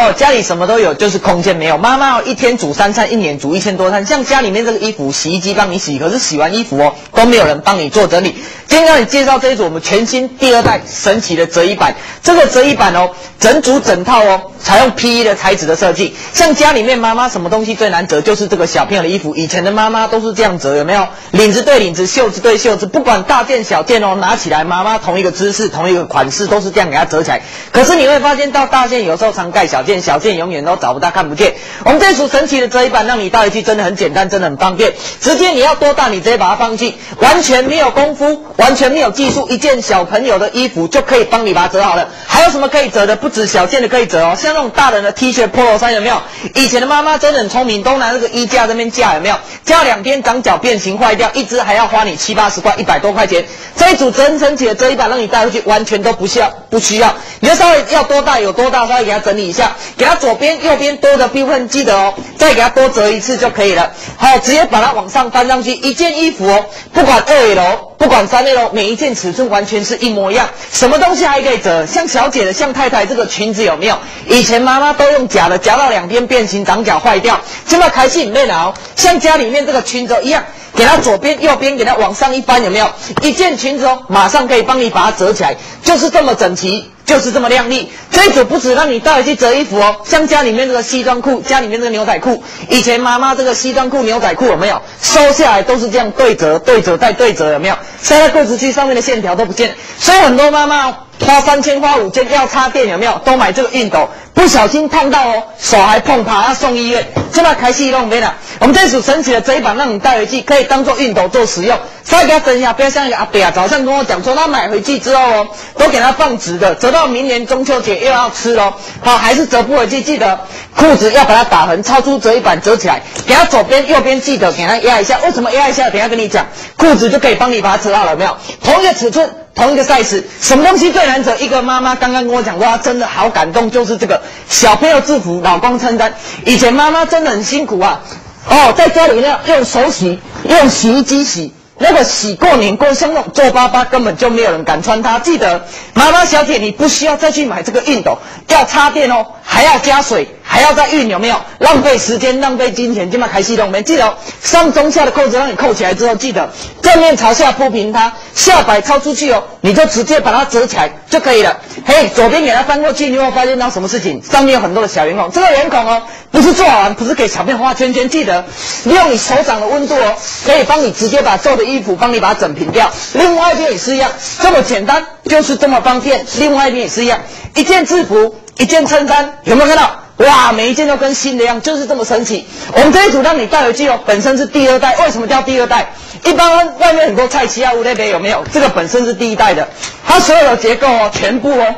哦，家里什么都有，就是空间没有。妈妈哦，一天煮三餐，一年煮一千多餐。像家里面这个衣服，洗衣机帮你洗，可是洗完衣服哦，都没有人帮你做整理。今天让你介绍这一组我们全新第二代神奇的折衣板。这个折衣板哦，整组整套哦，采用 PE 的材质的设计。像家里面妈妈什么东西最难折，就是这个小朋友的衣服。以前的妈妈都是这样折，有没有？领子对领子，袖子对袖子，不管大件小件哦，拿起来妈妈同一个姿势，同一个款式，都是这样给它折起来。可是你会发现到大件有时候常盖小件，小件永远都找不到看不见。我们这组神奇的折衣板，让你带回去真的很简单，真的很方便。直接你要多大，你直接把它放进，完全没有功夫，完全没有技术，一件小朋友的衣服就可以帮你把它折好了。还有什么可以折的？不止小件的可以折哦，像那种大人的 T 恤、polo 衫有没有？以前的妈妈真的很聪明，都拿那个衣架这边架有没有？架两边长角变形坏掉，一只还要花你七八十块，一百多块钱。这一组真神奇的折衣板，让你带回去完全都不需要，不需要。你就稍微要多大有多大，稍微给它整理一下，给它左边、右边多的部分记得哦，再给它多折一次就可以了。好，直接把它往上翻上去，一件衣服哦，不管二楼，不管三楼，每一件尺寸完全是一模一样。什么东西还可以折？像小姐的，像太太这个裙子有没有？以前妈妈都用夹的，夹到两边变形长脚坏掉，这么开心，累了哦，像家里面这个裙子一样。给它左边、右边给它往上一翻，有没有？一件裙子哦，马上可以帮你把它折起来，就是这么整齐，就是这么亮丽。这一组不止让你带回去折衣服哦，像家里面这个西装裤、家里面这个牛仔裤，以前妈妈这个西装裤、牛仔裤有没有收下来都是这样对折、对折再对折，有没有？塞在柜子去上面的线条都不见，所以很多妈妈花三千、花五千要插电有没有？都买这个熨斗。不小心烫到哦，手还碰怕，要送医院。现在开戏弄没了。我们这组神奇的这一板让你带回去，可以当做熨斗做使用。稍微给他整一下，不要像一个阿伯啊，早上跟我讲说他买回去之后哦，都给他放直的，折到明年中秋节又要吃喽。好，还是折不回去，记得裤子要把它打横，超出折一板折起来，给他左边右边记得给他压一下。为什么压一下？等下跟你讲，裤子就可以帮你把它折好了，没有？同一个尺寸。同一个赛事什么东西最难折？一个妈妈刚刚跟我讲过，她真的好感动，就是这个小朋友制服，老公称赞。以前妈妈真的很辛苦啊，哦，在家里呢用手洗，用洗衣机洗，那个洗过年过生那种皱巴巴，根本就没有人敢穿它。记得妈妈小姐，你不需要再去买这个熨斗，要插电哦，还要加水。还要再熨有没有？浪费时间，浪费金钱，今晚开系统没记得上中下的扣子让你扣起来之后，记得正面朝下铺平它，下摆超出去哦，你就直接把它折起来就可以了。嘿，左边给它翻过去，你会发现到什么事情？上面有很多的小圆孔，这个圆孔哦，不是做好完，不是给小朋友画圈圈，记得利用你手掌的温度哦，可以帮你直接把皱的衣服帮你把它整平掉。另外一边也是一样，这么简单，就是这么方便。另外一边也是一样，一件制服，一件衬衫，有没有看到？哇，每一件都跟新的一样，就是这么神奇。我们这一组让你带回去哦，本身是第二代，为什么叫第二代？一般外面很多菜奇亚屋那边有没有？这个本身是第一代的，它所有的结构哦，全部哦，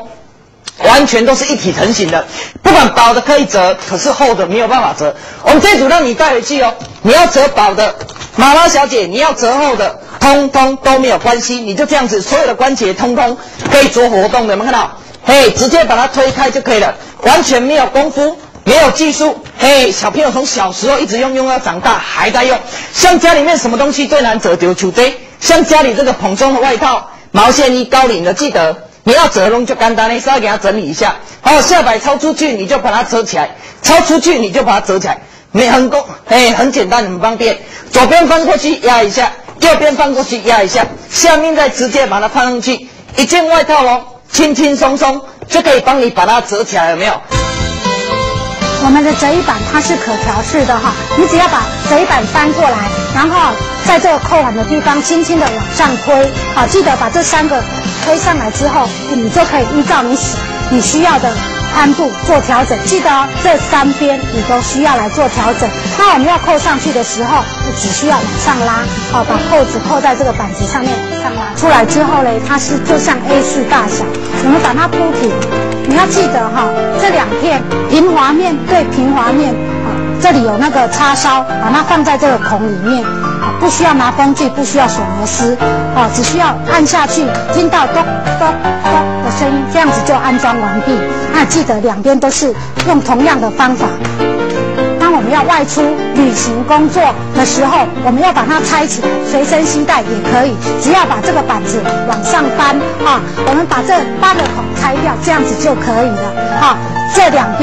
完全都是一体成型的。不管薄的可以折，可是厚的没有办法折。我们这一组让你带回去哦，你要折薄的，妈妈小姐，你要折厚的，通通都没有关系，你就这样子，所有的关节通通可以做活动的，有没有看到？嘿，直接把它推开就可以了，完全没有功夫，没有技术。嘿，小朋友从小时候一直用用到长大还在用。像家里面什么东西最难折丢出这？像家里这个蓬松的外套、毛线衣、高领的，记得你要折拢就简单，你稍微给它整理一下。好，下摆超出去你就把它折起来，超出去你就把它折起来，没很工，嘿，很简单很方便。左边翻过去压一下，右边翻过去压一下，下面再直接把它放上去，一件外套哦。轻轻松松就可以帮你把它折起来，有没有？我们的折衣板它是可调式的哈，你只要把折衣板翻过来，然后在这个扣环的地方轻轻的往上推，好，记得把这三个推上来之后，你就可以依照你喜你需要的。宽度做调整，记得哦，这三边你都需要来做调整。那我们要扣上去的时候，只需要往上拉，好，把扣子扣在这个板子上面往上拉出来之后嘞，它是就像 A 四大小。我们把它铺平，你要记得哈，这两片平滑面对平滑面，啊，这里有那个叉烧，把它放在这个孔里面，不需要拿工具，不需要锁螺丝，哦，只需要按下去，听到咚咚咚。这样子就安装完毕。那记得两边都是用同样的方法。当我们要外出旅行工作的时候，我们要把它拆起来，随身携带也可以。只要把这个板子往上翻啊，我们把这八个孔拆掉，这样子就可以了。啊，这两边。